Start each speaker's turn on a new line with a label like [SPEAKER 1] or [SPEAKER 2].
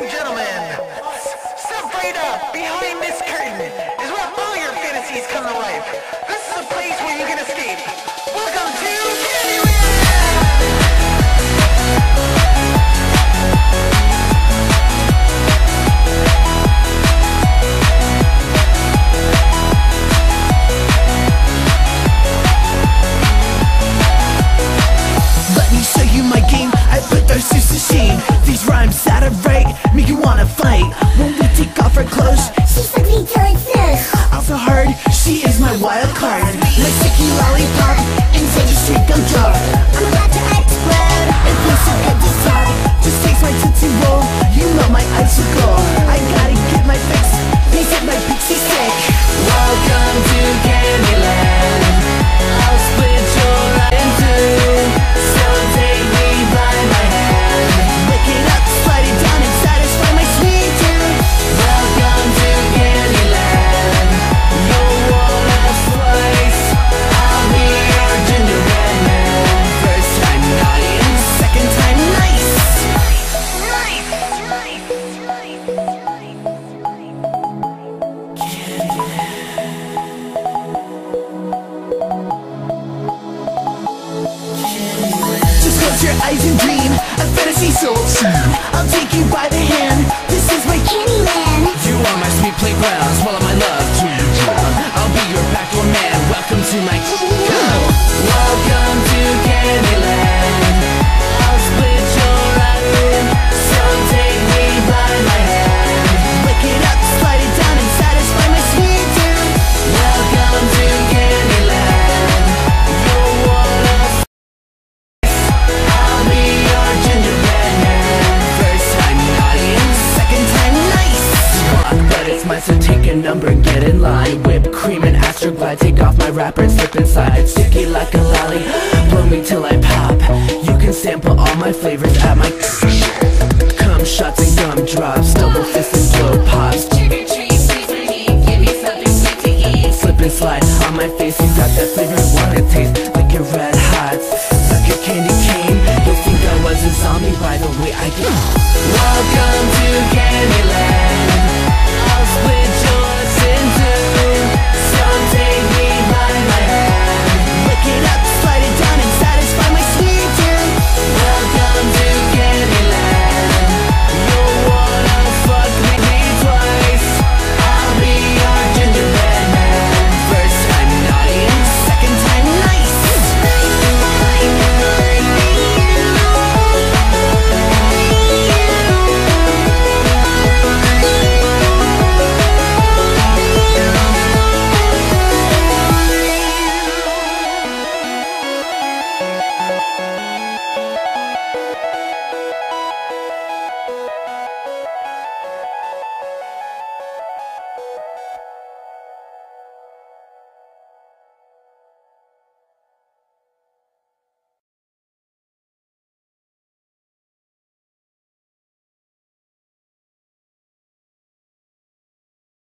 [SPEAKER 1] and gentlemen, step right up. Behind this curtain is where all your fantasies come to life. This is a place where you can escape.
[SPEAKER 2] Fight. When we take off our clothes,
[SPEAKER 3] She's like this.
[SPEAKER 2] off the hard, she is my wild card. My sticky lollipop, close your eyes and dream a fantasy so true. I'll take you by the hand. This is my
[SPEAKER 3] Candyland.
[SPEAKER 2] You number and get in line. Whip cream and astroglide, take off my wrapper and slip inside. Sticky like a lolly, blow me till I pop. You can sample all my flavors at my cum shots and gumdrops, double fist and blow pops. Slip and slide on my face, you got that flavor you wanna taste like your red hot. Suck your candy cane, you'll think I was a zombie by the way I get.